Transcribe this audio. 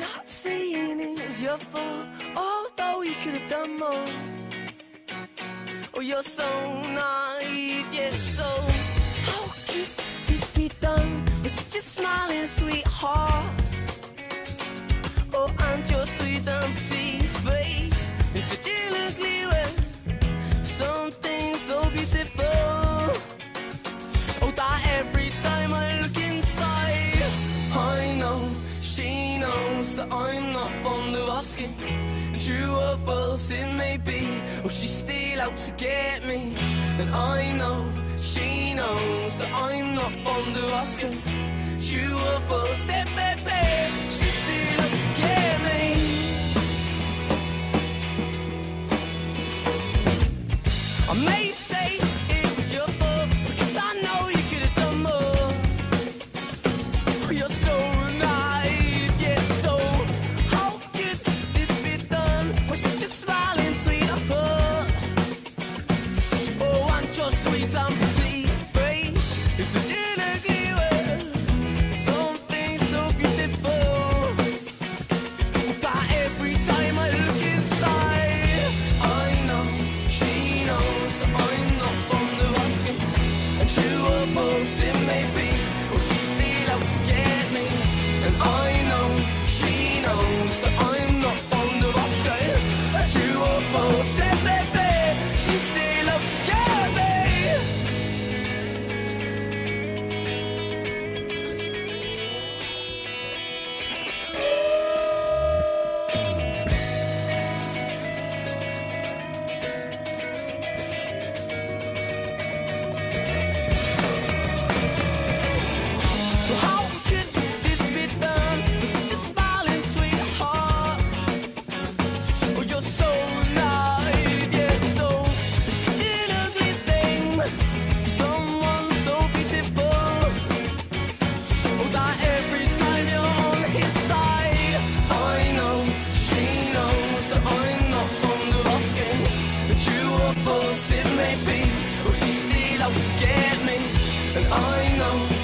Not saying it was your fault, although you could have done more. Oh, you're so naive, yes, so. How could this be done with such a smiling sweetheart? Oh, and your sweet and. øjne og vågnede vaske En 20'er for sin maybe. Oh, she's still out to get me And I know, she knows That I'm not fond of asking You were full it may baby impossible it may be. may be, well, she still always get me, and I know.